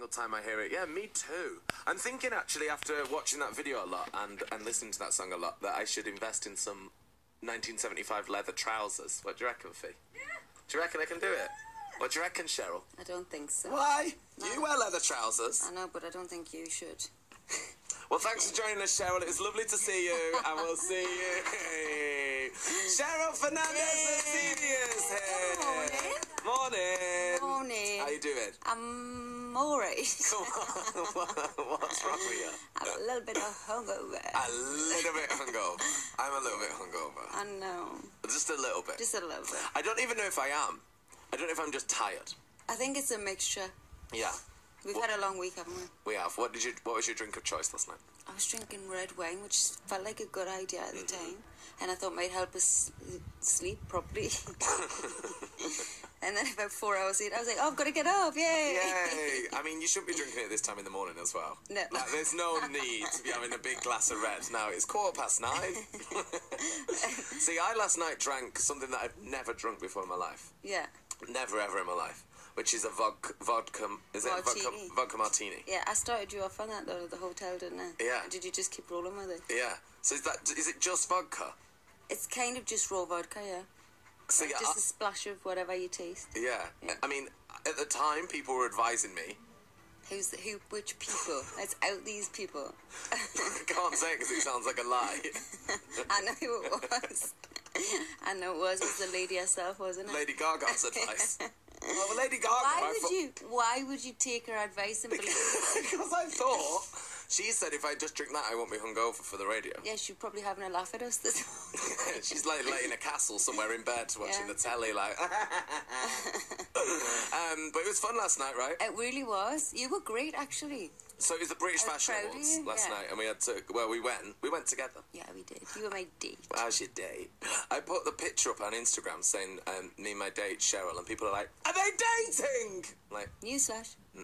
single time I hear it. Yeah, me too. I'm thinking actually after watching that video a lot and, and listening to that song a lot that I should invest in some 1975 leather trousers. What do you reckon, Fee? Do you reckon I can do it? What do you reckon, Cheryl? I don't think so. Why? You wear leather trousers. I know, but I don't think you should. Well, thanks for joining us, Cheryl. It was lovely to see you, and we'll see you. Cheryl Fernandez Versini here. Morning. Morning. How you doing? I'm alright. What's wrong with you? I'm a little bit of hungover. A little bit hungover. I'm a little bit hungover. I know. Just a little bit. Just a little bit. I don't even know if I am. I don't know if I'm just tired. I think it's a mixture. Yeah, We've had a long week, haven't we? we have. What did you? What was your drink of choice last night? I was drinking red wine, which felt like a good idea at the mm-hmm. time, and I thought might help us sleep properly. and then about four hours in, I was like, "Oh, I've got to get up! Yay!" Yay! I mean, you shouldn't be drinking it this time in the morning as well. No. Like, there's no need to be having a big glass of red. Now it's quarter past nine. See, I last night drank something that I've never drunk before in my life. Yeah. Never ever in my life. Which is a vodka, vodka is it vodka, Martini. vodka martini? Yeah, I started you off on that though at the hotel, didn't I? Yeah. Did you just keep rolling with it? Yeah. So is that is it just vodka? It's kind of just raw vodka, yeah. So yeah, Just I- a splash of whatever you taste. yeah. Yeah. I mean, at the time, people were advising me. Who's the, who? Which people? Let's out these people. I can't say because it sounds like a lie. I know who it was. I know it was. It was the lady herself, wasn't it? Lady Gaga's advice. well, Lady Gaga. why would you? Why would you take her advice and believe? it? Because I thought she said if I just drink that, I won't be hungover for the radio. Yeah, she's probably having a laugh at us this. She's like, like in a castle somewhere in bed watching Yeah. the telly, like. um, but it was fun last night, right? It really was. You were great, actually. So it was the British was Fashion Awards last yeah. night, and we had to. Well, we went. We went together. Yeah, we did. You were my date. How's your date? I put the picture up on Instagram saying um, me and my date Cheryl, and people are like, "Are they dating?" Like, Newsflash.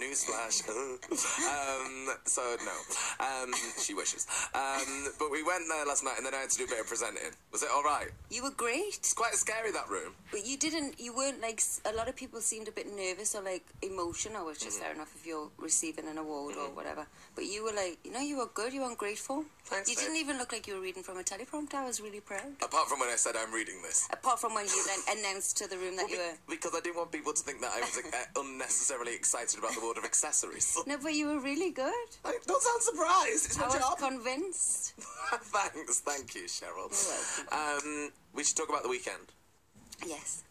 Newsflash. um, so no, um, she wishes. Um, but we went there last night, and then I had to do a bit of presenting. Was it all right? You were great, It's quite scary that room. but you didn't. You weren't like a lot of people seemed a bit nervous or like emotional, which Mm-hmm. is fair enough if you're receiving an award or whatever. But you were like, you know, you were good. You were ungrateful. Thanks, you babe. didn't even look like you were reading from a teleprompter. I was really proud. Apart from when I said I'm reading this. Apart from when you then announced to the room that you were. Because I didn't want people to think that I was uh, unnecessarily excited about the world of accessories. No, but you were really good. I, don't sound surprised. It's my I was job. convinced. Thanks, thank you, Cheryl. Um, we should talk about the weekend. Yes.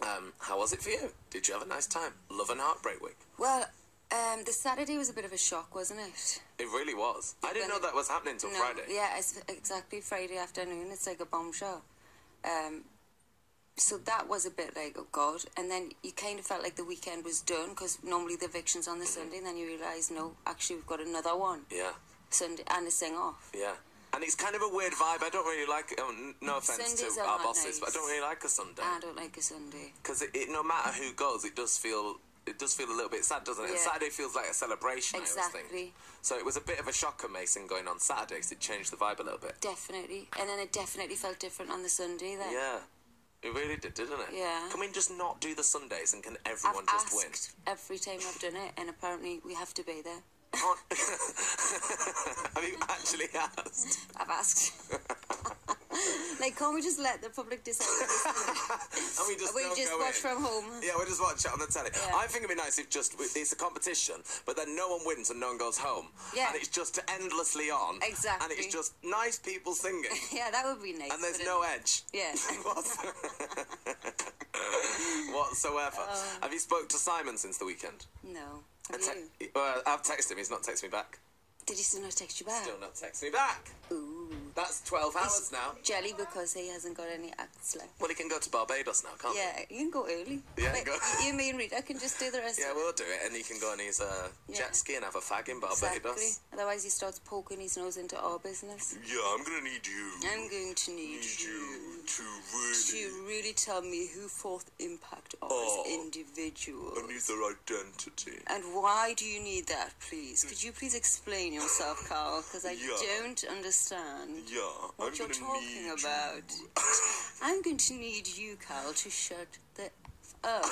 Um, how was it for you? Did you have a nice time? Love and heartbreak week. Well, um, the Saturday was a bit of a shock, wasn't it? It really was. I didn't know that was happening until No, Friday. Yeah, it's exactly Friday afternoon. It's like a bombshell. Um, so that was a bit like, oh God. And then you kind of felt like the weekend was done because normally the eviction's on the mm-hmm. Sunday, and then you realise, no, actually, we've got another one Yeah, Sunday and a sing off. yeah. And it's kind of a weird vibe. I don't really like. Oh, no offense Sundays to our bosses, but I don't really like a Sunday I don't like a Sunday. because it, it, no matter who goes, it does feel. It does feel a little bit sad, doesn't it? And Saturday feels like a celebration. I always think. Exactly. So it was a bit of a shocker, Mason, going on Saturday because It changed the vibe a little bit. Definitely. And then it definitely felt different on the Sunday then. Yeah, it really did, didn't it? Yeah. Can we just not do the Sundays and can I've everyone just win? asked every time I've done it, and apparently we have to be there. Have you actually asked? I've asked. like, can't we just let the public decide? And we just we just watch in? from home. Yeah, we just watch it on the telly. Yeah. I think it'd be nice if just it's a competition, but then no one wins and no one goes home. Yeah. And it's just endlessly on. Exactly. And it's just nice people singing, Yeah, that would be nice. and there's no it- edge. Yeah. whatsoever. Uh. Have you spoke to Simon since the weekend? No. Have te- I've texted him. He's not texted me back. Did he still not text you back? Still not text me back. Ooh. That's 12 hours now. Jelly because he hasn't got any acts left. Well, he can go to Barbados now, can't he? Yeah, you can go early. Yeah, go- You, me, and Rita can just do the rest. Yeah, we'll do it, and he can go on his uh, Yeah. jet ski and have a fag in Barbados. Exactly. Otherwise, he starts poking his nose into our business. Yeah, I'm gonna need you. I'm going to need you to really. to really tell me who Fourth Impact are Oh. as individuals. I need their identity. And why do you need that, please? Could you please explain yourself, Carl? Because I Yeah. don't understand Yeah, what I'm you're talking about. I'm going to need you, Carl, to shut the Oh.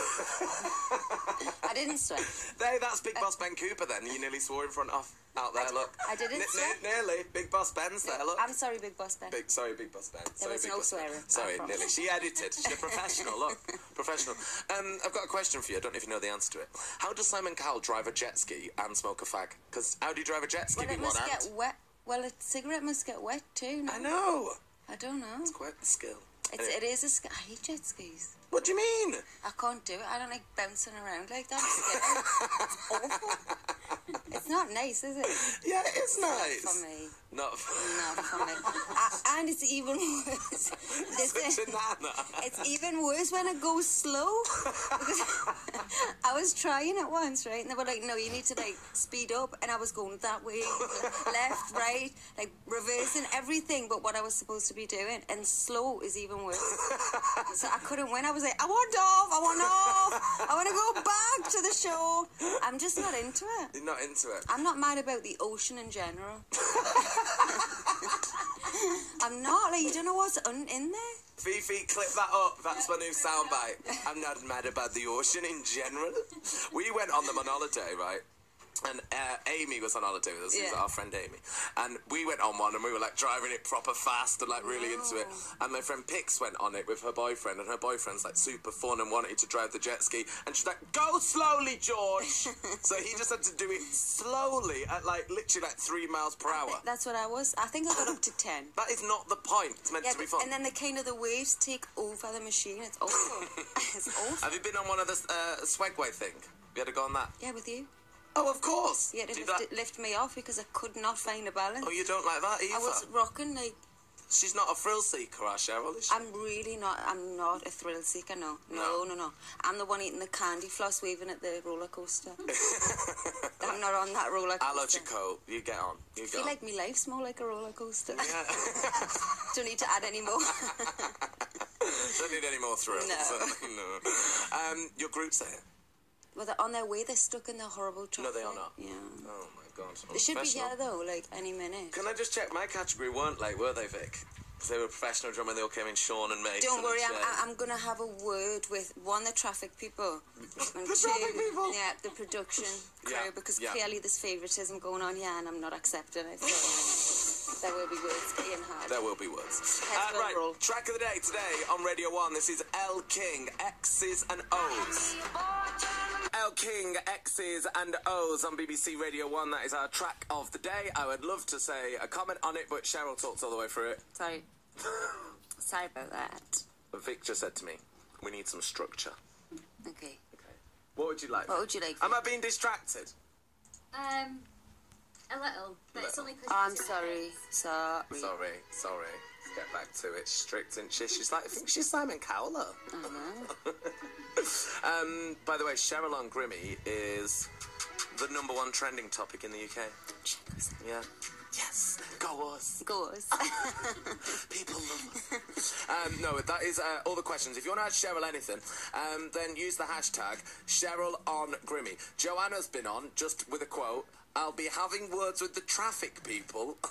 I didn't swear. Hey, that's Big Boss Ben Cooper then. You nearly swore in front of out there. Look, I didn't N- swear. nearly. Big Boss Ben's there. Look. I'm sorry, Big Boss Ben. Big, sorry, Big Boss Ben. Sorry, was Big no Boss Ben. swearing, I Sorry, nearly. She edited. She's a professional. Look, professional. Um, I've got a question for you. I don't know if you know the answer to it. How does Simon Cowell drive a jet ski and smoke a fag? Because how do you drive a jet ski Well, it must hand? get wet. Well, a cigarette must get wet too. No? I know. I don't know. It's quite a skill. It's, Anyway, it is a sk- I hate jet skis. What do you mean? I can't do it. I don't like bouncing around like that. It's awful. It's not nice, is it? Yeah, it's nice. For me. Not Not for me. I, and it's even worse. This is, a it's even worse when it goes slow. Because I was trying it once, right? And they were like, no, you need to like speed up. And I was going that way, left, right, like reversing everything but what I was supposed to be doing. And slow is even worse. So I couldn't win. I was like, I want off, I want off, I want to go back to the show. I'm just not into it. You're not into it. I'm not mad about the ocean in general. I'm not. Like, you don't know what's un- in there? Fifi, clip that up. That's my new soundbite. I'm not mad about the ocean in general. We went on them on holiday, right? And uh, Amy was on holiday with us, Yeah. our friend Amy. And we went on one and we were like driving it proper fast and like really into it. And my friend Pix went on it with her boyfriend, and her boyfriend's like super fun and wanted to drive the jet ski. And she's like, Go slowly, George! so he just had to do it slowly at like literally like three miles per hour. That's what I was. I think I got up to 10. That is not the point. It's meant Yeah, to be fun. and then the kind of the waves take over the machine. It's awful. it's awful. Have you been on one of the uh, Swagway thing? You had to go on that? Yeah, with you. Oh, of course. Yeah, had to Do lift, that- lift me off because I could not find a balance. Oh, you don't like that either. I was rocking like She's not a thrill seeker, Cheryl, is she? I'm really not. I'm not a thrill seeker. No, no, no, no. I'm the one eating the candy floss, waving at the roller coaster. I'm not on that roller coaster. I love your coat. you get on. You I feel on. like my life's more like a roller coaster. Yeah. Don't need to add any more. don't need any more thrills. No. no. Um, your group's there. Well, they're on their way. They're stuck in the horrible traffic. No, they are not. Yeah. Oh my god. They should be here though, like any minute. Can I just check? My category weren't late, were they, Vic? they were professional drummer. They all came in. Sean and Mason. Don't worry, and I'm, I'm gonna have a word with one the traffic people, and The two, traffic people? yeah, the production crew, Yeah, because yeah. clearly there's favouritism going on here, and I'm not accepting it. So there will be words being had. There will be words. Heads Uh, right, roll. track of the day today on Radio 1. This is Elle King, X's and O's. Elle King, X's and O's on BBC Radio 1. That is our track of the day. I would love to say a comment on it, but Cheryl talked all the way through it. Sorry, sorry about that. Vic just said to me, we need some structure. Okay. Okay. What would you like? What would you like? Am I being distracted? Um, a little, but it's Little. only 'cause Oh, I'm sorry. Sorry. Sorry, sorry. Let's get back to it. Strict and she, she's like, I think she's Simon Cowell. um, by the way, Cheryl on Grimmy is the number one trending topic in the UK. Yeah. Yes. Go us. Goes. People love us. um, no, that is uh, all the questions. If you want to ask Cheryl anything, um, then use the hashtag Cheryl on Grimmy. Joanna's been on just with a quote. I'll be having words with the traffic people.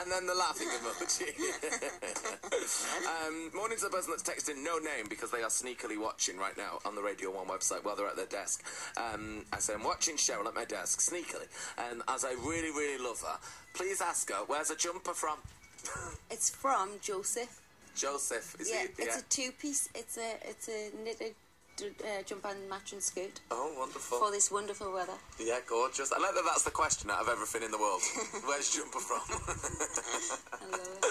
and then the laughing emoji. um, morning to the person that's texting no name because they are sneakily watching right now on the Radio 1 website while they're at their desk. Um, I say, I'm watching Cheryl at my desk sneakily. And as I really, really love her, please ask her, where's a jumper from? it's from Joseph. Joseph, is Yeah, he? it's a two-piece. It's a it's a knitted uh, jumper and matching skirt Oh, wonderful. for this wonderful weather. Yeah, gorgeous. I like that that's the question out of everything in the world. Where's jumper from? I love it.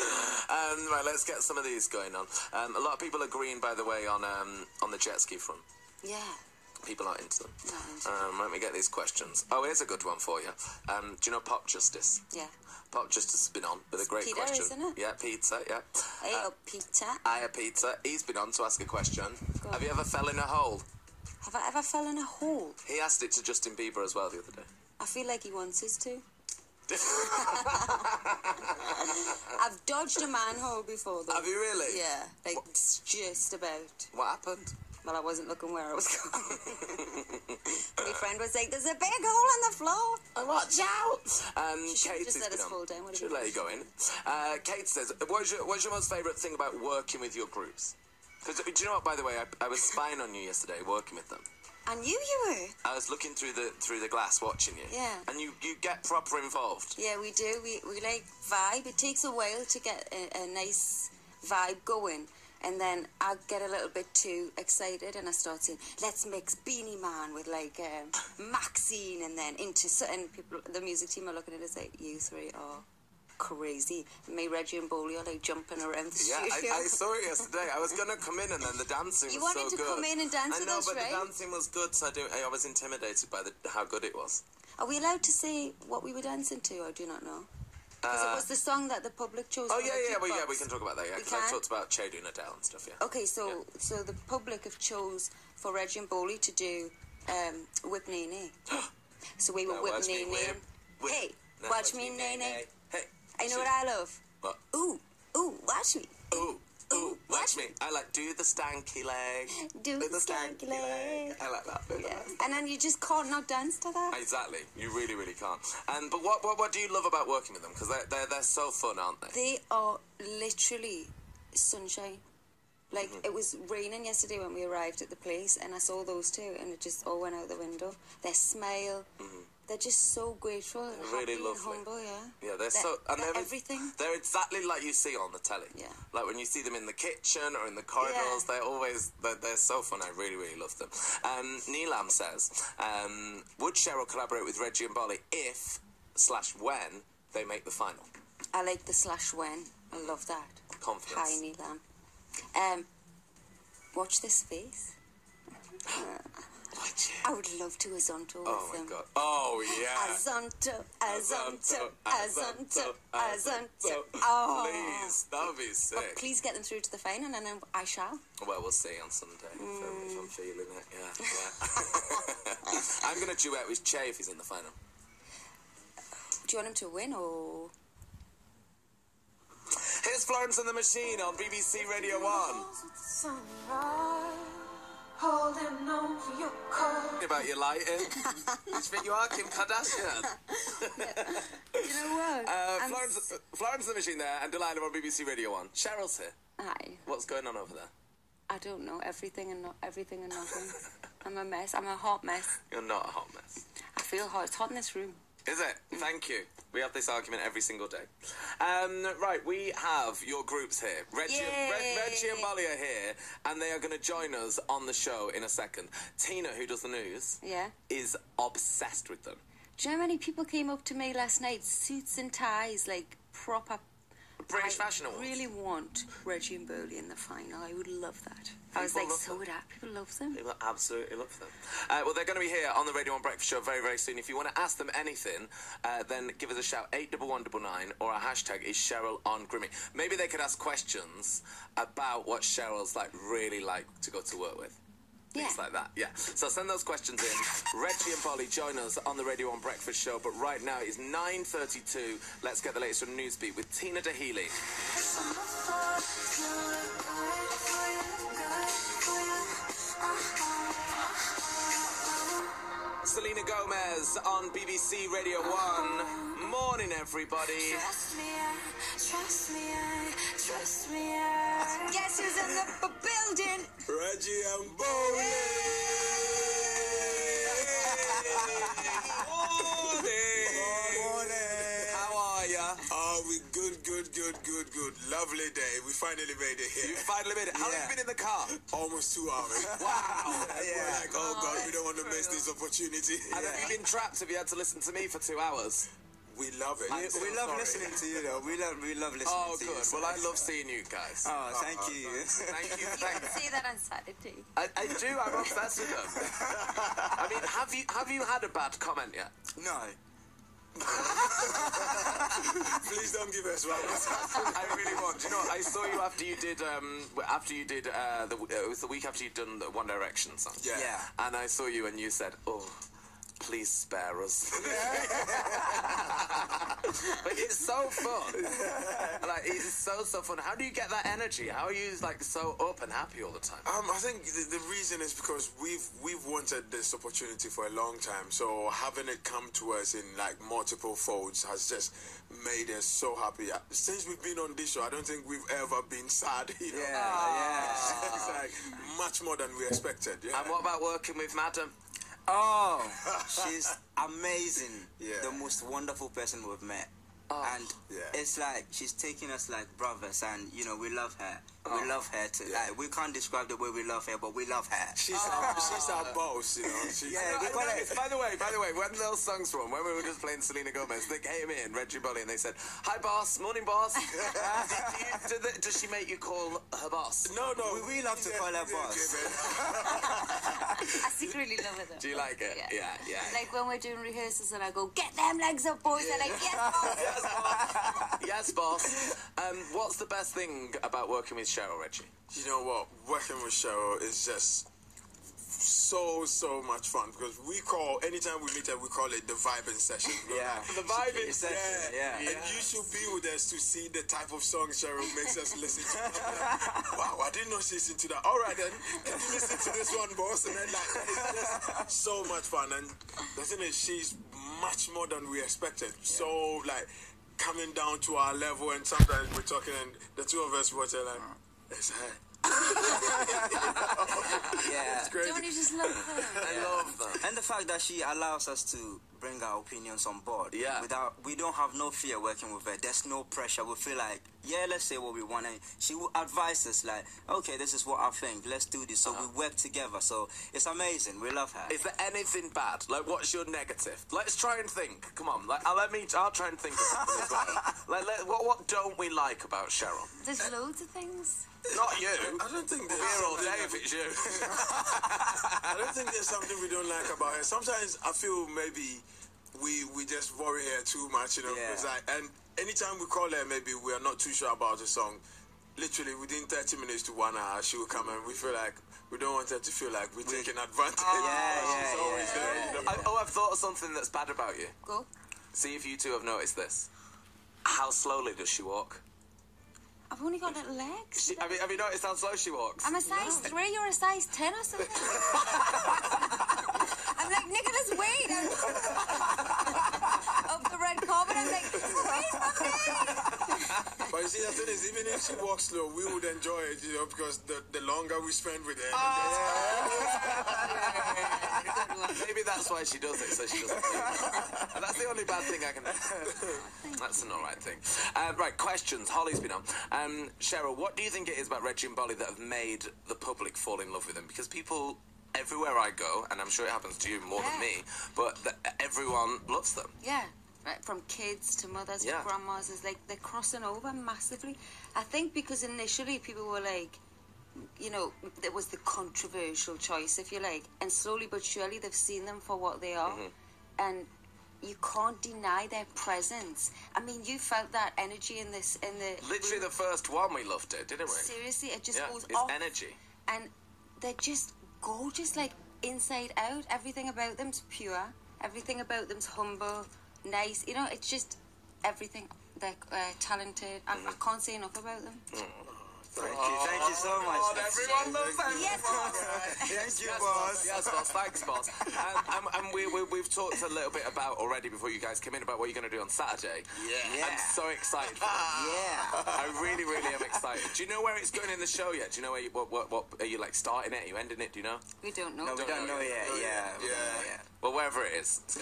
um, right, let's get some of these going on. Um, a lot of people are green, by the way, on um, on the jet ski front. Yeah. People aren't into them. Um, let me get these questions. Oh, here's a good one for you. Um, do you know Pop Justice? Yeah. Pop Justice has been on with a great Peter, question. Yeah, Peter, yeah. Hey, Uh, oh, Peter. Hiya, Peter. He's been on to ask a question. Have you ever fell in a hole? Have I ever fell in a hole? He asked it to Justin Bieber as well the other day. I feel like he wants us to. I've dodged a manhole before, though. Have you really? Yeah, like it's just about. What happened? Well, I wasn't looking where I was going. My friend was like, "There's a big hole in the floor." Oh, watch out! Um, She Kate just let us fall down, Should let you go in. Uh, Kate says, what's your, what's your most favourite thing about working with your groups? Because do you know what? By the way, I, I was spying on you yesterday, working with them. I knew you were. I was looking through the through the glass, watching you. Yeah. And you you get proper involved. Yeah, we do. We, we like vibe. It takes a while to get a, a nice vibe going. And then I get a little bit too excited and I start saying, let's mix Beenie Man with like um, Maxine and then into certain people. The music team are looking at us like, you three are crazy. Me, Reggie, and Bollie are like jumping around the Yeah, studio. I, I saw it yesterday. I was gonna come in and then the dancing You was wanted so to good. come in and dance I with know, us, but right? the dancing was good, so I, do, I was intimidated by the how good it was. Are we allowed to say what we were dancing to or do you not know? Because it Uh, was the song that the public chose. Oh yeah, yeah, well, yeah, we can talk about that. Yeah, because I talked about Chedu and Adele and stuff. Yeah. Okay, so so the public have chose for Reggie and Bollie to do um, Whip Nae Nae. so we were Whip me Nae Nae. whip, whip. Hey, Now watch me Nae Nae. Hey, I know what I love. What? Ooh, ooh, watch me. Ooh, ooh, Ooh, watch me. I like do the stanky leg. Do the stanky leg. I like that. Yeah. And then you just can't not dance to that. Exactly. You really, really can't. And but what what, what do you love about working with them? Because they're, they're they're so fun, aren't they? They are literally sunshine. Like Mm-hmm. it was raining yesterday when we arrived at the place, and I saw those two, and it just all went out the window. Their smile, they're just so grateful and. Really lovely. and humble. Yeah. Yeah, they're, They're- so and they're they're everything. They're exactly like you see on the telly. Yeah. Like when you see them in the kitchen or in the corridors, Yeah. they're always they're, they're so fun. I really really love them. Um, Neelam says, um, would Cheryl collaborate with Reggie and Bollie if slash when they make the final? I like the slash when. I love that. Confidence. Hi, Neelam. Um, watch this face. Would you? I would love to Azonto with Oh my them. god. Oh yeah. Azonto, Azonto, Azonto, Azonto. Azonto. Oh. Please, that would be But sick. please get them through to the final, and then I shall. Well, we'll see on Sunday if, um, if I'm feeling it. Yeah, yeah. I'm gonna duet with Che if he's in the final. Do you want him to win or? Here's Florence and the Machine on BBC Radio One. Holding on to your cold. About your lighting. you think you are Kim Kardashian? You know what? Uh, Florence, Florence and the Machine there, and Delilah on BBC Radio One. Cheryl's here. Hi. What's going on over there? I don't know everything and not everything and nothing. I'm a mess. I'm a hot mess. You're not a hot mess. I feel hot. It's hot in this room. Is it? Thank you. We have this argument every single day. Um, right, we have your groups here. Reggie, Reggie and Bollie are here, and they are going to join us on the show in a second. Tina, who does the news, Yeah. is obsessed with them. Do you know how many people came up to me last night, suits and ties, like proper? British I Fashion Awards. really want Reggie and Bollie in the final. I would love that. I was People like, love so them. would I. People love them. People absolutely love them. Uh, well, they're going to be here on the Radio 1 Breakfast Show very, very soon. If you want to ask them anything, uh, then give us a shout, 81199, or our hashtag is Cheryl on Grimmy. Maybe they could ask questions about what Cheryl's like really like to go to work with. Things Yeah. like that, yeah. So send those questions in. Reggie and Bollie join us on the Radio 1 Breakfast Show, but right now it's 9.32. Let's get the latest from Newsbeat with Tina Daheley. Selena Gomez on BBC Radio 1. Morning, everybody. Trust me, I, trust me, I, trust me, I. Guess who's in the building? Reggie and Bollie. How? Oh, we good, good, good, good, good. Lovely day. We finally made it here. You finally made it. How long have you been in the car? Almost two hours. Wow. We're like, oh God, we don't want to oh, miss this opportunity. And have you been trapped if you had to listen to me for two hours? We love it. I'm So We love sorry. listening to you, though. We love, we love listening Oh, to you. good. Well, I love seeing you guys. Oh, uh-huh. thank you. Thank you. You Thank can say that on Saturday. I, I do. I'm obsessed with them. I mean, have you have you had a bad comment yet? no. Please don't give us one. I really want. Do you know? I saw you after you did um after you did uh the uh, it was the week after you'd done the One Direction song. Yeah. Yeah. And I saw you and you said, "Oh, please spare us. but it's so fun. like it's so so fun. How do you get that energy? How are you like so up and happy all the time? Um, I think the, the reason is because we've we've wanted this opportunity for a long time. So having it come to us in like multiple folds has just made us so happy. Uh, Since we've been on this show, I don't think we've ever been sad. You know? Yeah, it's like much more than we expected. Yeah. And what about working with Madam? Oh, she's amazing. Yeah. The most wonderful person we've met. Oh. and yeah. it's like she's taking us like brothers, and you know we love her. Oh. We love her too. Like we can't describe the way we love her, but we love her. She's our, she's our boss, you know. She's, Yeah, we call it. By the way, by the way, when those songs were on, when we were just playing Selena Gomez, they came in, Reggie Bollie, and they said, "Hi, boss. Morning, boss." do, do you, do the, does she make you call her boss? No, no. We- we love to call her boss. I secretly love it though. Do you like it? Yeah. yeah. yeah. Like when we're doing rehearsals and I go, get them legs up, boys. They're like, yes, boss. yes, boss. yes, boss. Um, what's the best thing about working with Cheryl, Reggie? You know what? Working with Cheryl is just so so much fun because we call anytime we meet her we call it the vibing session. Yeah. the vibing session, yeah. yeah. And you should be with us to see the type of songs Cheryl makes us listen to. Like, wow, I didn't know she listened to that. All right then, can you listen to this one, boss? And then like it's just so much fun. And the thing is, she's much more than we expected. So like coming down to our level, and sometimes we're talking, and the two of us were like, it's her. Yeah. It's crazy. Don't you just love them? I love them. And the fact that she allows us to bring our opinions on board. Yeah. Without we don't have no fear working with her. There's no pressure. We feel like, yeah, let's say what we want and she will advise us like, okay, this is what I think. Let's do this. So we uh-huh. work together. So it's amazing. We love her. Is there anything bad? Like, what's your negative? Let's try and think. Come on, like, I'll let me. I'll try and think of something as well. Like, let, what, what don't we like about Cheryl? There's loads of things. Not you. I don't think there's We're here all day if it's you. I don't think there's something we don't like about her. Sometimes I feel maybe we we just worry here too much, you know. Yeah. Because I, and anytime we call her, maybe we are not too sure about the song. Literally within 30 minutes to one hour, she will come and we feel like we don't want her to feel like we're taking advantage. Ah, yeah, yeah, She's always yeah, there. you know. I, oh, I've thought of something that's bad about you. Go. See if you two have noticed this. How slowly does she walk? I've only got little legs. She, have, you, have you noticed how slow she walks? I'm a size three, you're a size ten or something. I'm like Nicholas Wade I'm up the red carpet. I'm like, wait for me. But you see, the thing is, even if she walks slow, we would enjoy it, you know, because the, the longer we spend with her, Maybe that's why she does it, so she doesn't. And that's the only bad thing I can. that's an alright thing. Uh, right, questions. Holly's been on. Um, Cheryl, what do you think it is about Reggie and Bollie that have made the public fall in love with them? Because people. Everywhere I go, and I'm sure it happens to you more than me, but th- everyone loves them. Yeah, right. From kids to mothers Yeah. to grandmas, it's like they're crossing over massively. I think because initially people were like, you know, there was the controversial choice, if you like, and slowly but surely they've seen them for what they are, mm-hmm. and you can't deny their presence. I mean, you felt that energy in this in the Literally, the first one we loved it, didn't we? seriously, it just Yeah, goes it's off energy. and they're just gorgeous, like inside out. Everything about them's pure. Everything about them's humble, nice. You know, it's just everything. They're uh, talented. I, I can't say enough about them. Thank you. Thank you so much. Oh, everyone loves them. Yes, boss. Thank you, Yes, boss. Yes, boss. Thanks, boss. Um, um, and we, we, we've talked a little bit about already before you guys came in about what you're going to do on Saturday. Yeah. I'm so excited. For. Yeah. I really, really am excited. Do you know where it's going in the show yet? Do you know where you, what, what, what, are you like starting it? Are you ending it? Do you know? We don't know. No, we don't know yet. Yeah. we don't Yeah. Yet. Well, wherever it is.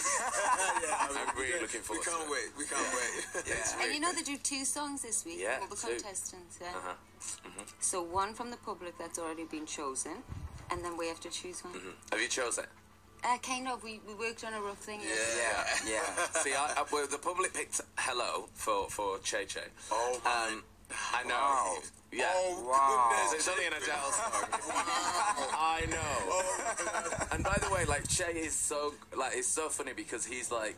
yeah, I'm really looking we forward to can't it. wait. We can't wait. Yeah. And you know they do two songs this week. Yeah, all the two. contestants. Yeah. Uh-huh. So one from the public that's already been chosen, and then we have to choose one. Have you chosen? it? Uh, kind of. We, we worked on a rough thing. Yeah. Yeah. See, I, I, well, the public picked Hello for, for Che Che. Oh, my. Um, I know. Wow. Yeah. Oh, Wow. goodness. It's only an Adele song. I know. Oh. and by the way, like Che is so like it's so funny because he's like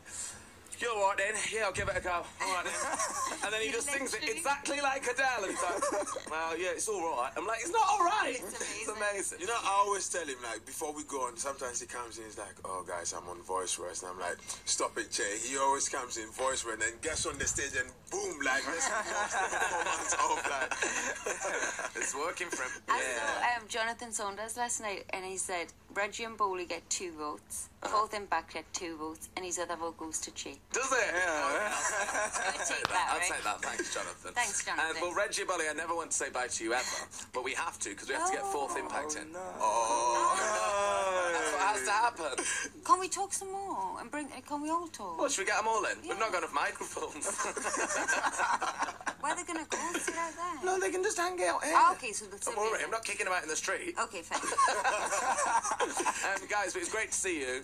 You're all right then. Yeah, I'll give it a go. All right then. And then he just sings it exactly like Adele. And he's like, well, yeah, it's all right. I'm like, it's not all right. It's amazing. You know, I always tell him like before we go on. Sometimes he comes in, he's like, "Oh, guys, I'm on voice rest," and I'm like, "Stop it, Jay." He always comes in voice rest and gets on the stage and boom, like this performance off, like. It's working for him. I saw um, Jonathan Saunders last night, and he said Reggie and Bollie get two votes, uh-huh. Fourth Impact get two votes, and his other vote goes to Chi. Does it? Oh, yeah. I'll take that, I'll right? take that. Thanks, Jonathan. Thanks, uh, Jonathan. And well, Reggie and Bollie, I never want to say bye to you ever, but we have to because we have to get fourth oh. impact in. Oh, oh, That's what has to happen. Can we talk some more and bring? Can we all talk? Well, should we get them all in? We've not got enough microphones. Where are they going to go? Sit out there. no, they can just hang out here. Oh, okay, so they'll sit Don't worry. I'm not kicking them out in the street. Okay, fine. Um, guys, but was great to see you.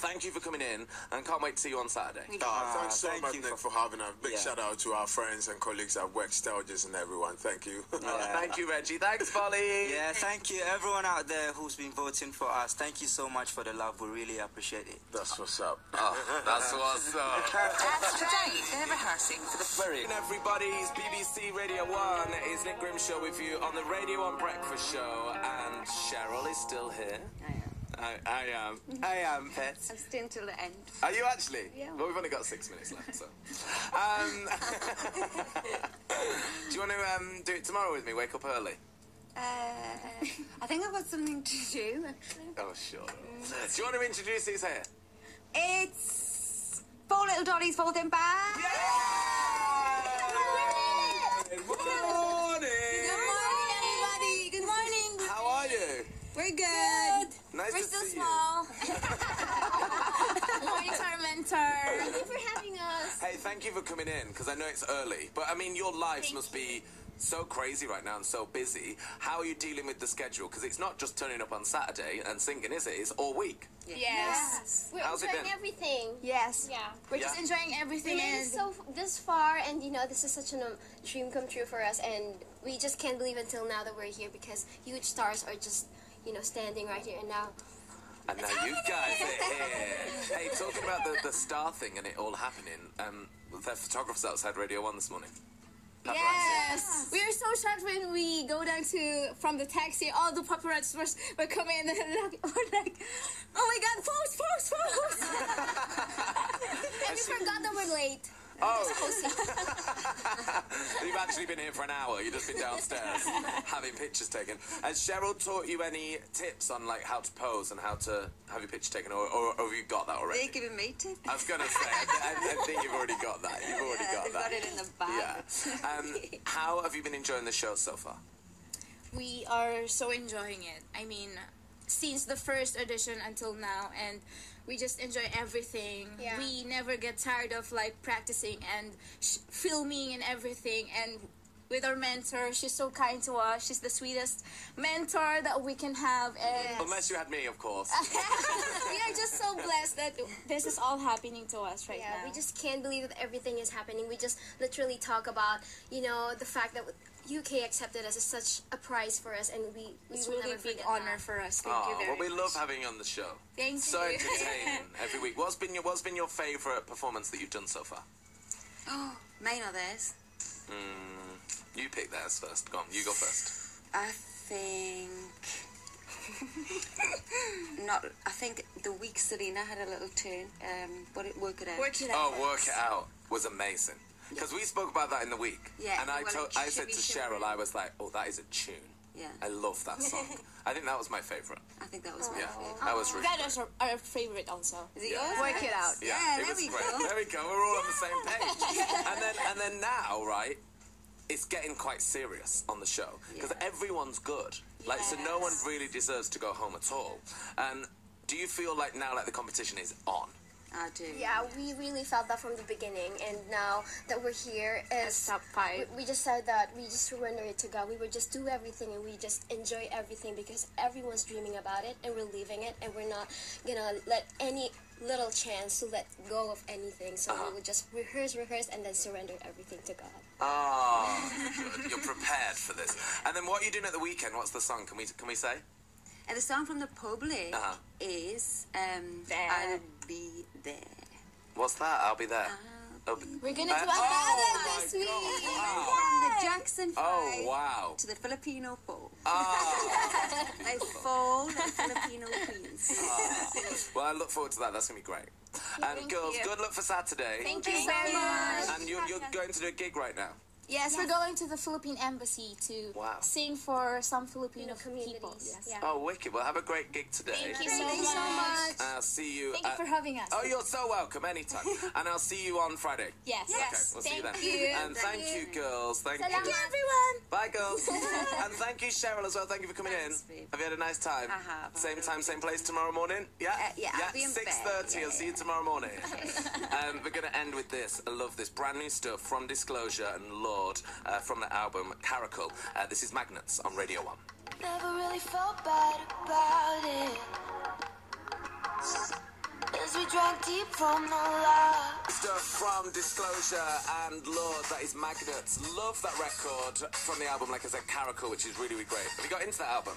Thank you for coming in, and can't wait to see you on Saturday. We do. Uh, thanks so thank much, you Nick, for- for having us. Big Yeah. shout out to our friends and colleagues at Work Stages and everyone. Thank you. Thank you, Reggie. Thanks, Bollie. Yeah, thank you everyone out there who's been voting for us. Thank you so much for the love. We really appreciate it. That's what's up. Oh, that's what's up. That's today. They're rehearsing for the Very good. Everybody's BBC Radio 1 is Nick Grimshaw with you on the Radio 1 Breakfast Show, and Cheryl is still here. I, I am. I am, pet. I'm staying till the end. Are you actually? Yeah. Well, we've only got six minutes left, so. Um, do you want to um, do it tomorrow with me? Wake up early. Uh, I think I've got something to do, actually. Oh, sure. Do you want to introduce who's here? It's Four Little Dollies, Fourth Impact. Good morning. Good morning, everybody. Good morning. How are you? We're good. Nice We're to still see small. Good morning to our mentor. Thank you for having us. Hey, thank you for coming in because I know it's early, but I mean your lives must be so crazy right now and so busy. How are you dealing with the schedule? Because it's not just turning up on Saturday and singing, is it? It's all week. Yes. We're How's it enjoying been? everything. Yes. Yeah. We're just Yeah. enjoying We everything made and it so this far, and you know, this is such a um, dream come true for us, and we just can't believe until now that we're here because huge stars are just, you know, standing right here and now. And now you guys are here. Hey, talking about the, the star thing and it all happening, um, the photographers outside Radio 1 this morning. Yes. We are so shocked when we go down to from the taxi. All the paparazzi were, were coming in and we're like, oh my god, pose, pose, pose. And we forgot that we're late. Oh! You've actually been here for an hour. You've just been downstairs having pictures taken. Has Cheryl taught you any tips on like how to pose and how to have your picture taken, or, or, or have you got that already? They're giving me tips. I was going to say, I, I, I think you've already got that. You've already Yeah, got that. got it in the bag. Yeah. Um, how have you been enjoying the show so far? we are so enjoying it. I mean, since the first audition until now, and we just enjoy everything. Yeah. We never get tired of like practicing and sh- filming and everything. And with our mentor, she's so kind to us. She's the sweetest mentor that we can have, and Unless you had me, of course. we are just so blessed that this is all happening to us right Yeah, now. we just can't believe that everything is happening. We just literally talk about, you know, the fact that UK accepted us is such a prize for us, and we, we it's will really a big honor that. for us. Thank Aw, you very well, we much. love having you on the show. Thank So you. entertaining every week. What's been your What's been your favourite performance that you've done so far? Oh, mine or theirs? Mm, you pick theirs first. Go on, you go first. I think. Not. I think the week Selena had a little turn, um, but it worked it out. Work it Oh, work it out was amazing. Because we spoke about that in the week. Yeah, And I well, told, it I said to different. Cheryl, I was like, oh, that is a tune. Yeah, I love that song. I think that was my favourite. I think that was my Yeah, favorite. that was really That great. is our, our favorite also. Is it Yeah. yours? Work it out. Yeah, Yeah, it there was we great. go. There we go. We're all on the same page. and then and then now, right? It's getting quite serious on the show because Yeah. everyone's good. Like, so no one really deserves to go home at all. And do you feel like now, like the competition is on? I do. Yeah, we really felt that from the beginning, and now that we're here, top five. we, we just said that we just surrender it to God. We would just do everything, and we just enjoy everything because everyone's dreaming about it, and we're living it, and we're not gonna let any little chance to let go of anything. So we uh-huh. would just rehearse, rehearse, and then surrender everything to God. Oh. You're prepared for this. And then what are you doing at the weekend? What's the song? Can we can we say? And the song from the public Uh-huh. is um, There. I'll Be There. What's that? I'll be there. I'll be- We're gonna do Uh, a oh ballad my this week. God, From the Jackson Oh Five wow! to the Filipino Four. Oh, I fall the Filipino queens. well, I look forward to that. That's gonna be great. And Thank girls, you. good luck for Saturday. Thank you very much. And you're, you're going to do a gig right now. Yes, we're going to the Philippine Embassy to Wow. sing for some Filipino Communities, people. yes. Yeah. Oh, wicked! Well, have a great gig today. Thank you so Thank you so much. much. I'll see you. Thank you for having us. Oh, you're so welcome anytime. and I'll see you on Friday. Yes. Okay, we'll see you Thank then. you. And thank you, girls. Thank Thank you. you, everyone. Bye, girls. and thank you, Cheryl, as well. Thank you for coming Thanks, in. babe. Have you had a nice time? I have. Same time, same place tomorrow morning? Yeah? Uh, yeah, I'll be in 6.30. Yeah, I'll see you tomorrow morning. um, we're going to end with this. I love this. Brand new stuff from Disclosure and Lorde uh, from the album Caracal. Uh, this is Magnets on Radio 1. Never really felt bad about it. As we drank deep from the love. Stuff from Disclosure and Lorde, that is Magnets. Love that record from the album, like I said, Caracal, which is really, really great. Have you got into that album?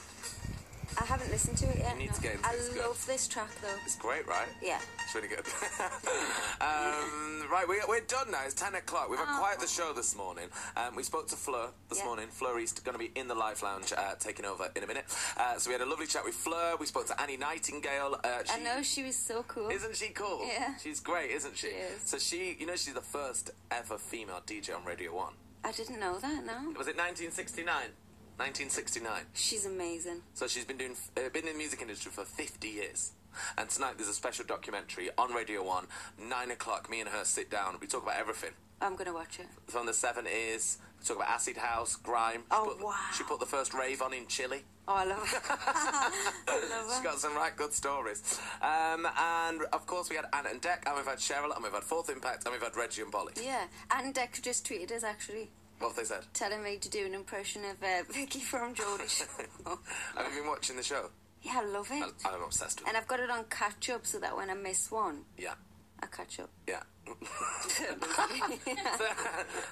I haven't listened to it yet. You need no. to get into I it's good. love this track though. It's great, right? Yeah. It's really good. um, right, we, we're done now. It's 10 o'clock. We've had quite the show this morning. Um, we spoke to Fleur this Yeah. morning. Fleur is going to be in the Live Lounge uh, taking over in a minute. Uh, so we had a lovely chat with Fleur. We spoke to Annie Nightingale. Uh, I know she was so cool. Isn't she cool? Yeah. She's great, isn't she? She is. So she, you know, she's the first ever female DJ on Radio 1. I didn't know that. No. Was it 1969? 1969. She's amazing. So she's been doing uh, been in the music industry for 50 years. And tonight there's a special documentary on Radio 1, 9 o'clock. Me and her sit down. We talk about everything. I'm gonna watch it. From the 70s, we talk about Acid House, Grime. She Oh, put, wow. She put the first rave on in Chile. Oh, I love it. I love She's got some right good stories. Um, and of course, we had Ant and Dec, and we've had Cheryl, and we've had Fourth Impact, and we've had Reggie and Bollie. Yeah, and Dec just tweeted us actually, What have they said? telling me to do an impression of uh, Vicky from Geordie Shore. Have you been watching the show? yeah, I love it. I- I'm obsessed with it. And I've got it on catch up so that when I miss one, Yeah. I catch up. Yeah.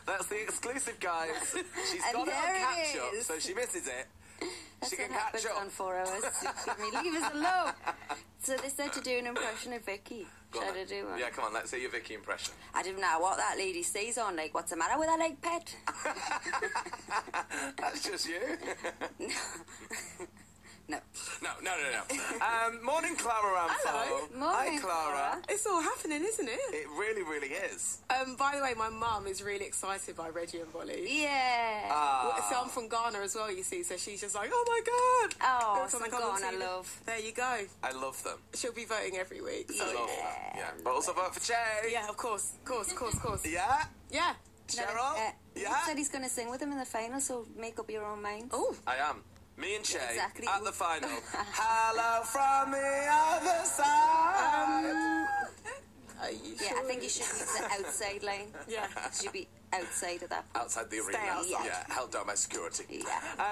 That's the exclusive, guys. She's And got it on catch up, so she misses it. That's she can catch up. on four hours. Leave us alone. So they said to do an impression of Vicky. Go Should I do one? Yeah, come on, let's hear your Vicky impression. I don't know what that lady says on, like, what's the matter with her leg pet? That's just you. No. No, no, no, no. Um, morning, Clara Amfo. Hello. Morning, Hi, Clara. Clara. It's all happening, isn't it? It really, really is. Um, by the way, my mum is really excited by Reggie and Bollie. Yeah. Ah. So I'm from Ghana as well, you see, so she's just like, oh my god! Oh, some I come Ghana love. There you go. I love them. She'll be voting every week. So. I love them. Yeah. But also vote for Che. Yeah, of course, of course, of course, of course. Yeah. Yeah. Cheryl. Uh, yeah. He said he's going to sing with him in the final, so make up your own mind. Oh, I am. Me and Che Exactly. at the final. Hello from the other side. are you Yeah, sure? I think you should use the outside line. Yeah. You should be outside of that. Outside the arena. outside. Yeah, held down by security. Yeah. Uh,